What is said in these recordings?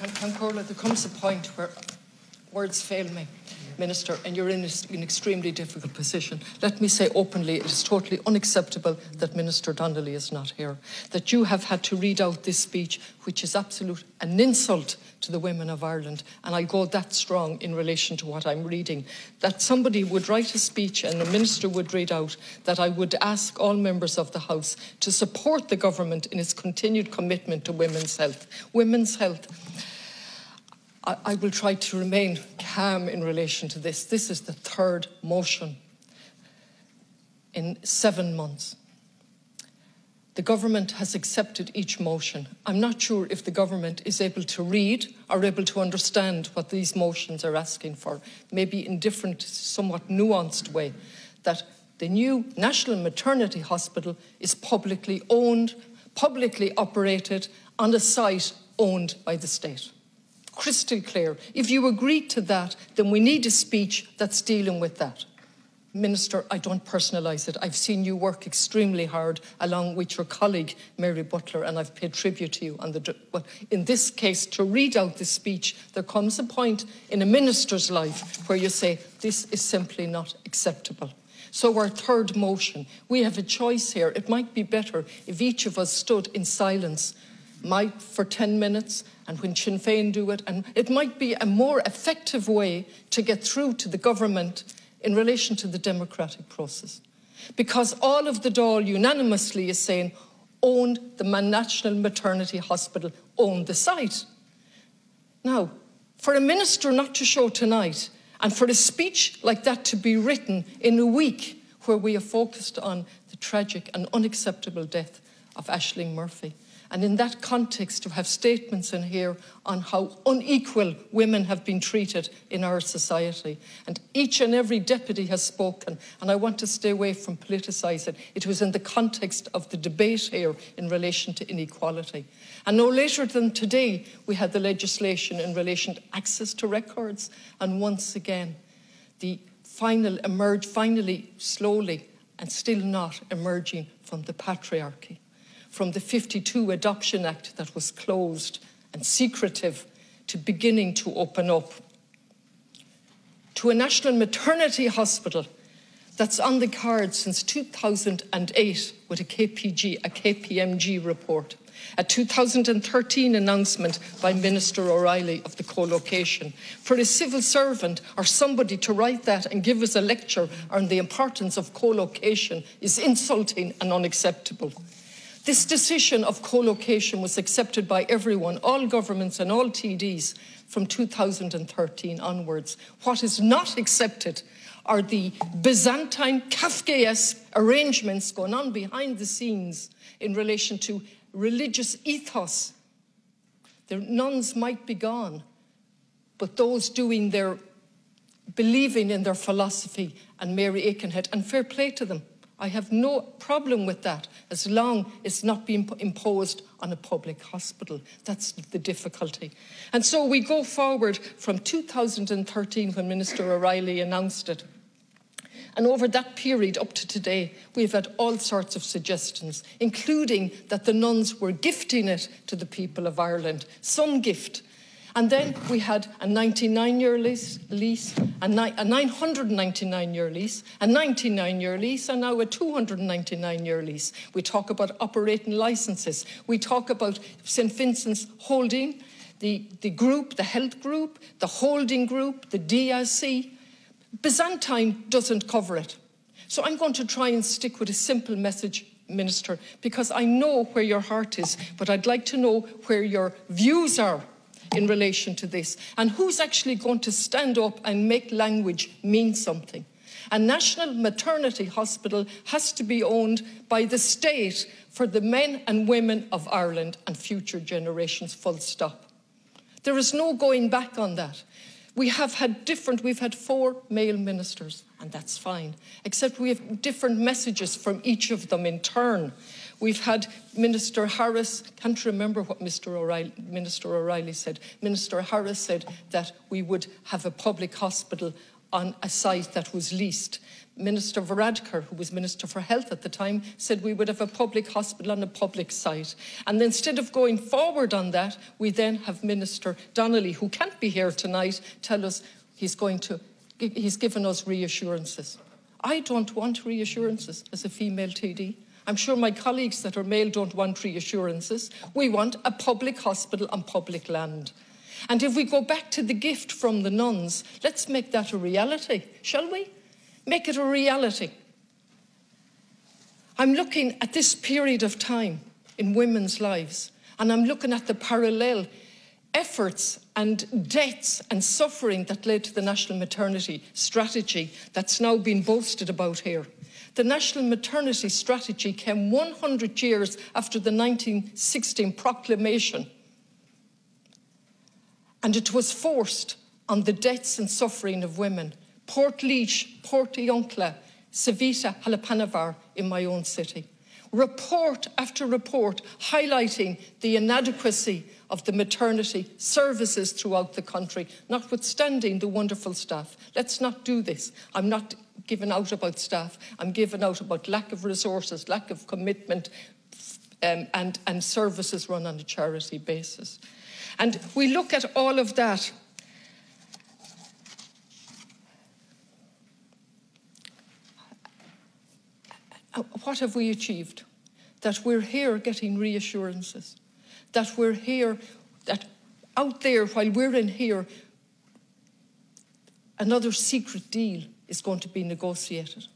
Ceann Comhairle, there comes a point where words fail me. Minister, and you're in an extremely difficult position. Let me say openly, it is totally unacceptable that Minister Donnelly is not here. That you have had to read out this speech, which is absolute an insult to the women of Ireland, and I go that strong in relation to what I'm reading. That somebody would write a speech and the minister would read out that I would ask all members of the House to support the government in its continued commitment to women's health. Women's health I, I will try to remain calm in relation to this. This is the third motion in seven months. The government has accepted each motion. I'm not sure if the government is able to read or able to understand what these motions are asking for, maybe in different, somewhat nuanced way, that the new National Maternity Hospital is publicly owned, publicly operated on a site owned by the state crystal clear. If you agree to that, then we need a speech that's dealing with that. Minister, I don't personalise it. I've seen you work extremely hard along with your colleague, Mary Butler, and I've paid tribute to you on the. Well, in this case, to read out the speech, there comes a point in a minister's life where you say, this is simply not acceptable. So, our third motion, we have a choice here. It might be better if each of us stood in silence might for 10 minutes and when Sinn Féin do it. And it might be a more effective way to get through to the government in relation to the democratic process. Because all of the Dáil unanimously is saying, own the National Maternity Hospital, own the site. Now, for a minister not to show tonight and for a speech like that to be written in a week where we are focused on the tragic and unacceptable death of Ashling Murphy, and in that context, to have statements in here on how unequal women have been treated in our society. And each and every deputy has spoken, and I want to stay away from politicising. It was in the context of the debate here in relation to inequality. And no later than today, we had the legislation in relation to access to records. And once again, the final emerge, finally, slowly, and still not emerging from the patriarchy from the 52 Adoption Act that was closed and secretive to beginning to open up, to a national maternity hospital that's on the cards since 2008 with a KPG, a KPMG report, a 2013 announcement by Minister O'Reilly of the co-location. For a civil servant or somebody to write that and give us a lecture on the importance of co-location is insulting and unacceptable. This decision of co-location was accepted by everyone, all governments and all TDs from 2013 onwards. What is not accepted are the Byzantine Kafkaesque arrangements going on behind the scenes in relation to religious ethos. The nuns might be gone, but those doing their believing in their philosophy and Mary Aikenhead, and fair play to them. I have no problem with that as long as it's not being imposed on a public hospital. That's the difficulty. And so we go forward from 2013 when Minister O'Reilly announced it. And over that period up to today, we've had all sorts of suggestions, including that the nuns were gifting it to the people of Ireland, some gift, and then we had a 99-year lease, lease a, ni a 999-year lease, a 99-year lease, and now a 299-year lease. We talk about operating licenses. We talk about St Vincent's holding, the, the group, the health group, the holding group, the DRC. Byzantine doesn't cover it. So I'm going to try and stick with a simple message Minister, because I know where your heart is, but I'd like to know where your views are in relation to this and who's actually going to stand up and make language mean something. A national maternity hospital has to be owned by the state for the men and women of Ireland and future generations, full stop. There is no going back on that. We have had different, we've had four male ministers, and that's fine, except we have different messages from each of them in turn. We've had Minister Harris, can't remember what Mr. O'Reilly, Minister O'Reilly said. Minister Harris said that we would have a public hospital on a site that was leased. Minister Varadkar, who was Minister for Health at the time, said we would have a public hospital on a public site. And instead of going forward on that, we then have Minister Donnelly, who can't be here tonight, tell us he's going to, he's given us reassurances. I don't want reassurances as a female TD. I'm sure my colleagues that are male don't want reassurances. We want a public hospital on public land. And if we go back to the gift from the nuns, let's make that a reality, shall we? Make it a reality. I'm looking at this period of time in women's lives, and I'm looking at the parallel efforts and deaths and suffering that led to the national maternity strategy that's now been boasted about here. The National Maternity Strategy came 100 years after the 1916 proclamation, and it was forced on the deaths and suffering of women. Portlaoise, Portiuncula, Savita, Halappanavar in my own city. Report after report highlighting the inadequacy of the maternity services throughout the country, notwithstanding the wonderful staff. Let's not do this. I'm not giving out about staff. I'm given out about lack of resources, lack of commitment, um, and, and services run on a charity basis. And we look at all of that Uh, what have we achieved? That we're here getting reassurances, that we're here, that out there, while we're in here, another secret deal is going to be negotiated.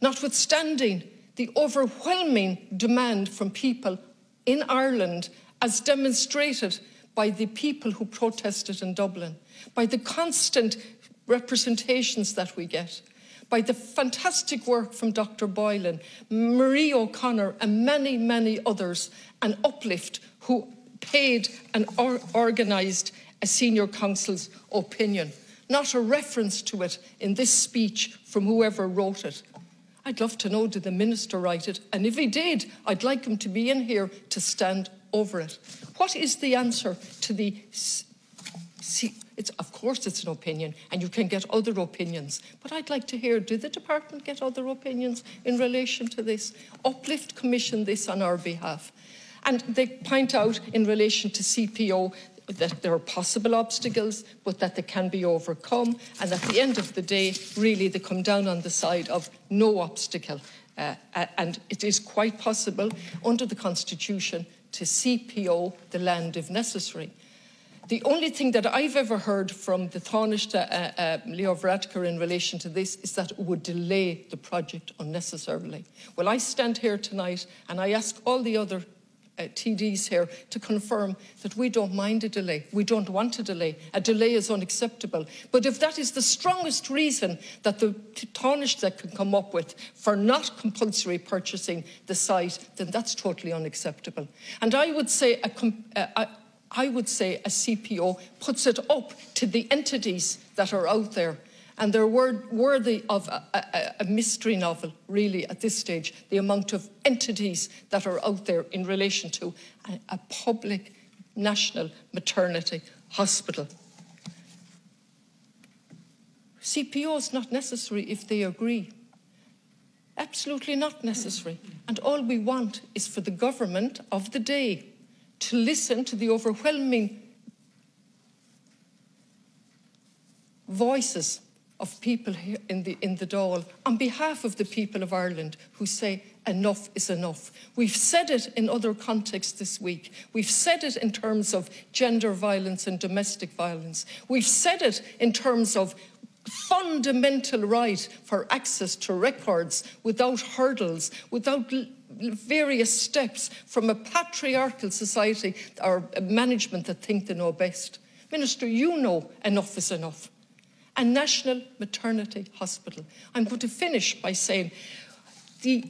Notwithstanding the overwhelming demand from people in Ireland, as demonstrated by the people who protested in Dublin, by the constant representations that we get, by the fantastic work from Dr. Boylan, Marie O'Connor, and many, many others, and Uplift, who paid and or organised a senior counsel's opinion. Not a reference to it in this speech from whoever wrote it. I'd love to know, did the minister write it? And if he did, I'd like him to be in here to stand over it. What is the answer to the See, it's, of course, it's an opinion, and you can get other opinions. But I'd like to hear do the department get other opinions in relation to this? Uplift commission this on our behalf. And they point out in relation to CPO that there are possible obstacles, but that they can be overcome. And at the end of the day, really, they come down on the side of no obstacle. Uh, and it is quite possible under the Constitution to CPO the land if necessary. The only thing that I've ever heard from the Taoiseach, uh, uh, Leo Varadkar, in relation to this is that it would delay the project unnecessarily. Well, I stand here tonight and I ask all the other uh, TDs here to confirm that we don't mind a delay. We don't want a delay. A delay is unacceptable. But if that is the strongest reason that the Taoiseach can come up with for not compulsory purchasing the site, then that's totally unacceptable. And I would say I would say a CPO puts it up to the entities that are out there. And they're worthy of a, a, a, mystery novel, really, at this stage, the amount of entities that are out there in relation to a, a public national maternity hospital. CPO is not necessary if they agree. Absolutely not necessary. And all we want is for the government of the day to listen to the overwhelming voices of people in the, in the Dáil on behalf of the people of Ireland who say enough is enough. We've said it in other contexts this week. We've said it in terms of gender violence and domestic violence. We've said it in terms of fundamental right for access to records without hurdles, without various steps from a patriarchal society or management that think they know best. Minister, you know enough is enough. A national maternity hospital. I'm going to finish by saying the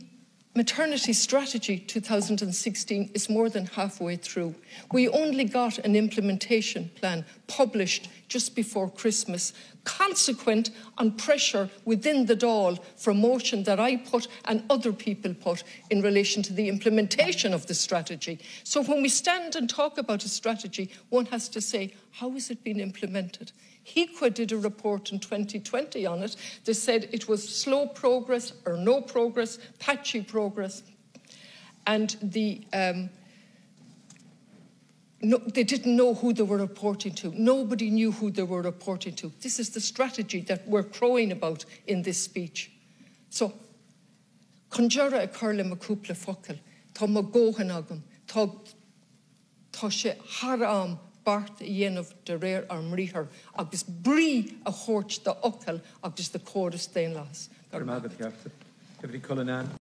maternity strategy 2016 is more than halfway through. We only got an implementation plan published just before Christmas, consequent on pressure within the Dáil for a motion that I put and other people put in relation to the implementation of the strategy. So when we stand and talk about a strategy, one has to say, how is it being implemented? HIQA did a report in 2020 on it They said it was slow progress or no progress, patchy progress. And the um, no, they didn't know who they were reporting to. Nobody knew who they were reporting to. This is the strategy that we're crowing about in this speech. So, conjura a curla ma cúpla focail, tá ma góhan agam, tá, tá haram bart a dhéanamh de réir ar mríthair, agus brí a chóirt de ocail agus de córas déon las. Ceachta. Gyfri Cullinane.